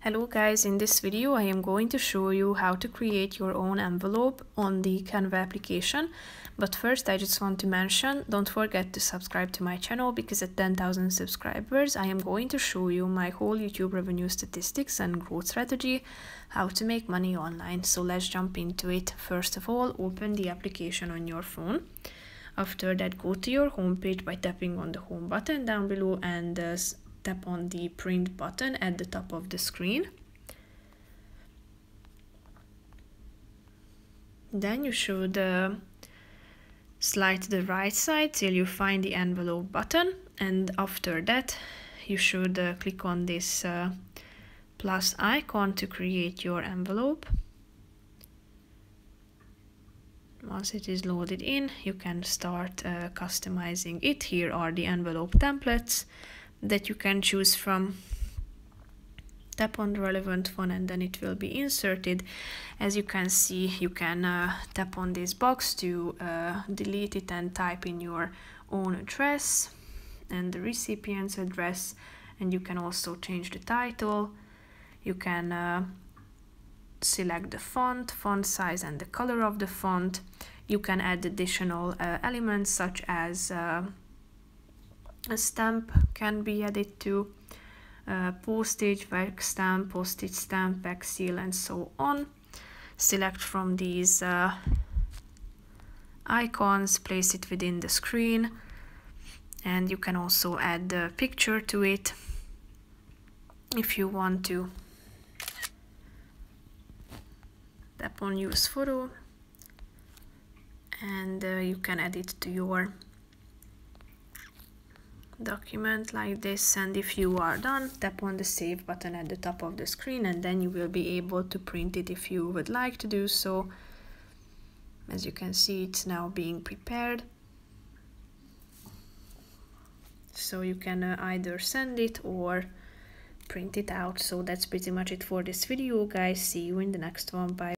Hello guys, in this video I am going to show you how to create your own envelope on the Canva application. But first I just want to mention, don't forget to subscribe to my channel because at 10,000 subscribers I am going to show you my whole YouTube revenue statistics and growth strategy, how to make money online. So let's jump into it. First of all, open the application on your phone. After that, go to your homepage by tapping on the home button down below and uh, tap on the print button at the top of the screen. Then you should uh, slide to the right side till you find the envelope button and after that you should uh, click on this uh, plus icon to create your envelope. Once it is loaded in, you can start uh, customizing it. Here are the envelope templates that you can choose from. Tap on the relevant one and then it will be inserted. As you can see you can uh, tap on this box to uh, delete it and type in your own address and the recipient's address. And you can also change the title. You can uh, select the font font size and the color of the font. You can add additional uh, elements such as uh, a stamp can be added to uh, postage, wax stamp, postage stamp, back seal and so on. Select from these uh, icons, place it within the screen and you can also add the picture to it if you want to. Tap on use photo and uh, you can add it to your document like this and if you are done tap on the save button at the top of the screen and then you will be able to print it if you would like to do so. As you can see it's now being prepared. So you can uh, either send it or print it out. So that's pretty much it for this video guys. See you in the next one. Bye